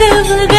கதவுகள்